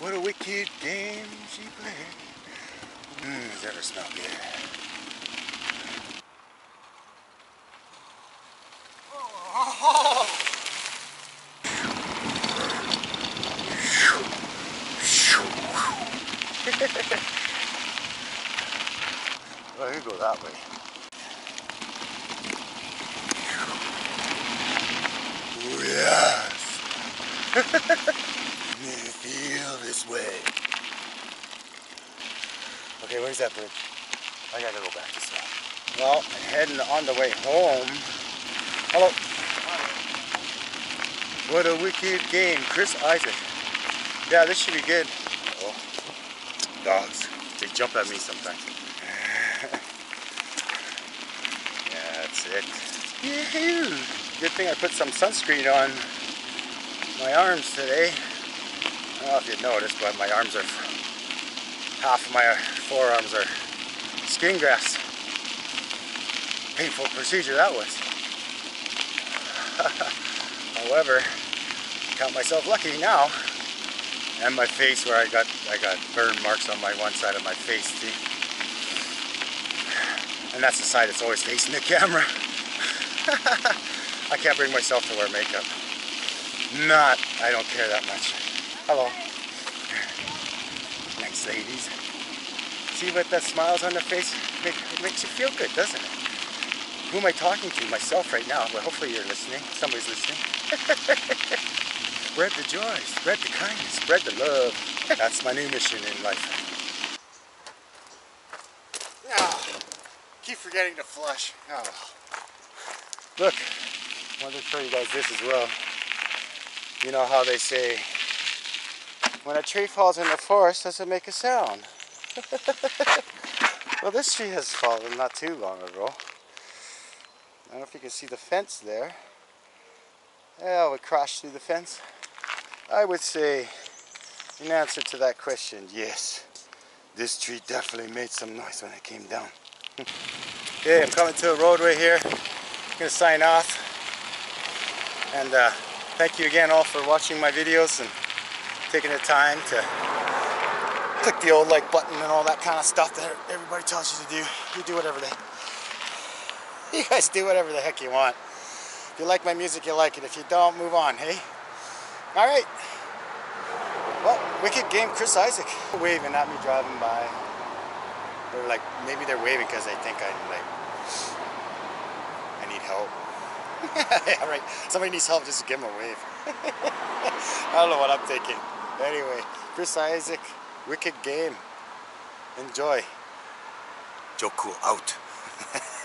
What a wicked game she played. Mmm, does ever smell good. well, I could go that way. Oh, yes. Me feel this way. Okay, where's that bridge? I gotta go back to way. Well, heading on the way home. Hello. What a wicked game, Chris Isaak. Yeah, this should be good. Oh, dogs. They jump at me sometimes. yeah, that's it. Yahoo! Good thing I put some sunscreen on my arms today. I don't know if you noticed, but my arms are, half of my forearms are skin grafts. Painful procedure that was. However, count myself lucky now. And my face where I got I got burn marks on my one side of my face, see? And that's the side that's always facing the camera. I can't bring myself to wear makeup. Not, I don't care that much. Hello. Ladies. See what that smiles on their face? It makes you feel good, doesn't it? Who am I talking to? Myself right now. Well, hopefully you're listening. Somebody's listening. spread the joy, spread the kindness, spread the love. That's my new mission in life. Oh, keep forgetting to flush. Oh. Look, I wanted to show you guys this as well. You know how they say, when a tree falls in the forest, does it make a sound? well, this tree has fallen not too long ago. I don't know if you can see the fence there. Yeah, we crashed through the fence. I would say, in answer to that question, yes. This tree definitely made some noise when it came down. okay, I'm coming to a roadway here. I'm gonna sign off. And uh, thank you again all for watching my videos and taking the time to click the old like button and all that kind of stuff that everybody tells you to do. You do whatever they you guys do whatever the heck you want. If you like my music, you like it. If you don't, move on, hey? Alright. Well, wicked game, Chris Isaak. Waving at me driving by. They're like, maybe they're waving because they think I'm like, I need help. yeah, right. Somebody needs help, just give them a wave. I don't know what I'm thinking. Anyway, Chris Isaak, wicked game. Enjoy. Cool out.